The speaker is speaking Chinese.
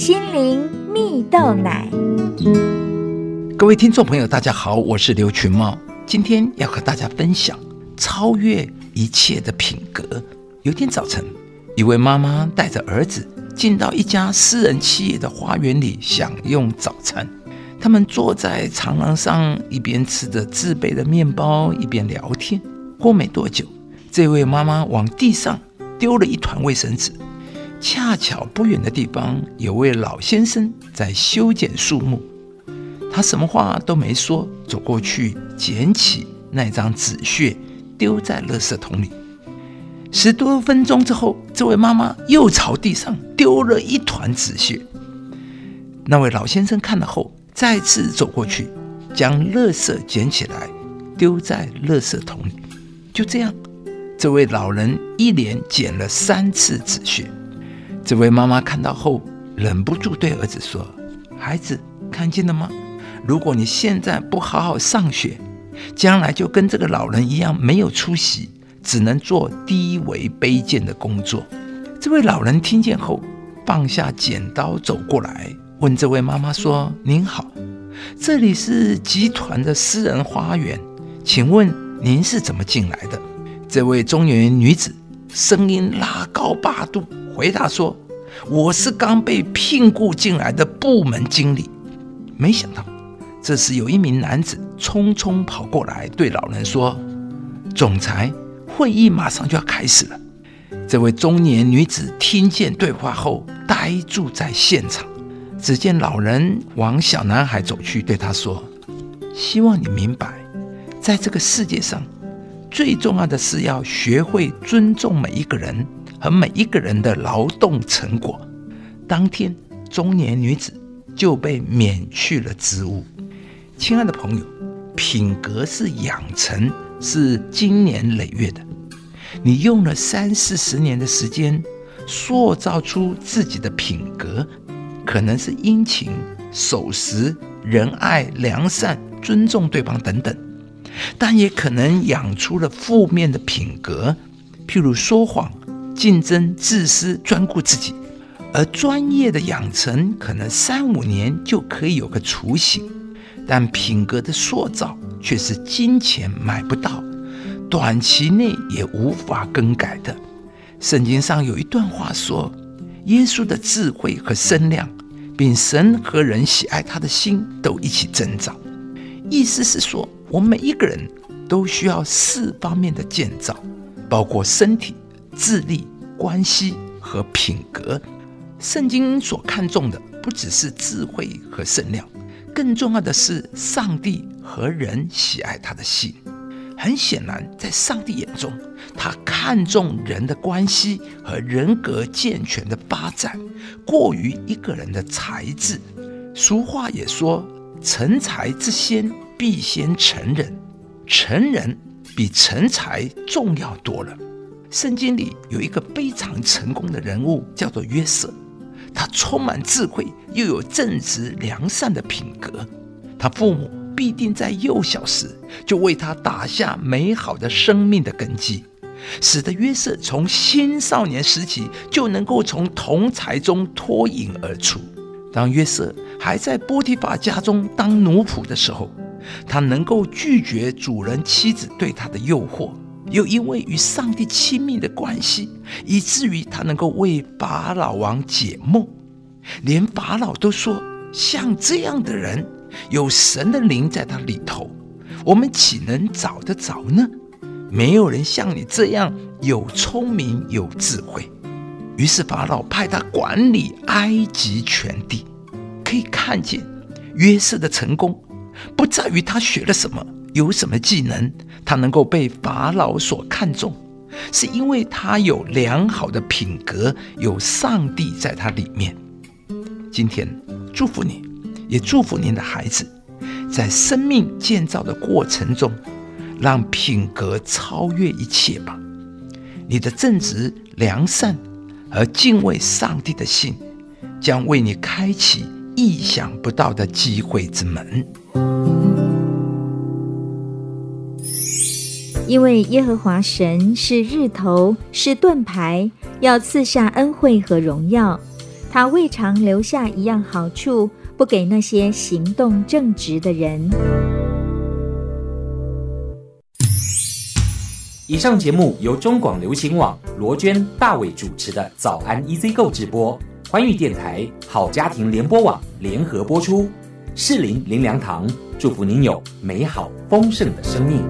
心灵蜜豆奶。各位听众朋友，大家好，我是刘群茂，今天要和大家分享超越一切的品格。有天早晨，一位妈妈带着儿子进到一家私人企业的花园里享用早餐。他们坐在长廊上，一边吃着自备的面包，一边聊天。过没多久，这位妈妈往地上丢了一团卫生纸。恰巧不远的地方有位老先生在修剪树木。他什么话都没说，走过去捡起那张纸屑，丢在垃圾桶里。十多分钟之后，这位妈妈又朝地上丢了一团纸屑。那位老先生看了后，再次走过去，将垃圾捡起来，丢在垃圾桶里。就这样，这位老人一连捡了三次纸屑。这位妈妈看到后，忍不住对儿子说：“孩子，看见了吗？”如果你现在不好好上学，将来就跟这个老人一样没有出息，只能做低微卑贱的工作。这位老人听见后，放下剪刀走过来，问这位妈妈说：“您好，这里是集团的私人花园，请问您是怎么进来的？”这位中年女子声音拉高八度，回答说：“我是刚被聘雇进来的部门经理。”没想到。这时，有一名男子匆匆跑过来，对老人说：“总裁，会议马上就要开始了。”这位中年女子听见对话后，呆住在现场。只见老人往小男孩走去，对他说：“希望你明白，在这个世界上，最重要的是要学会尊重每一个人和每一个人的劳动成果。”当天，中年女子就被免去了职务。亲爱的朋友，品格是养成，是经年累月的。你用了三四十年的时间塑造出自己的品格，可能是殷勤、守时、仁爱、良善、尊重对方等等，但也可能养出了负面的品格，譬如说谎、竞争、自私、专顾自己。而专业的养成，可能三五年就可以有个雏形。但品格的塑造却是金钱买不到，短期内也无法更改的。圣经上有一段话说：“耶稣的智慧和身量，并神和人喜爱他的心都一起增长。”意思是说，我们每一个人都需要四方面的建造，包括身体、智力、关系和品格。圣经所看重的不只是智慧和圣量。更重要的是，上帝和人喜爱他的心。很显然，在上帝眼中，他看重人的关系和人格健全的发展，过于一个人的才智。俗话也说：“成才之先，必先成人。成人比成才重要多了。”圣经里有一个非常成功的人物，叫做约瑟。他充满智慧，又有正直良善的品格。他父母必定在幼小时就为他打下美好的生命的根基，使得约瑟从青少年时期就能够从同才中脱颖而出。当约瑟还在波提法家中当奴仆的时候，他能够拒绝主人妻子对他的诱惑。又因为与上帝亲密的关系，以至于他能够为法老王解梦，连法老都说：像这样的人，有神的灵在他里头，我们岂能找得着呢？没有人像你这样有聪明有智慧。于是法老派他管理埃及全地。可以看见约瑟的成功，不在于他学了什么。有什么技能，他能够被法老所看重，是因为他有良好的品格，有上帝在他里面。今天祝福你，也祝福您的孩子，在生命建造的过程中，让品格超越一切吧。你的正直、良善和敬畏上帝的心，将为你开启意想不到的机会之门。因为耶和华神是日头，是盾牌，要赐下恩惠和荣耀。他未尝留下一样好处，不给那些行动正直的人。以上节目由中广流行网罗娟、大伟主持的《早安 EZ 购》直播，欢迎电台好家庭联播网联合播出。适林林良堂祝福您有美好丰盛的生命。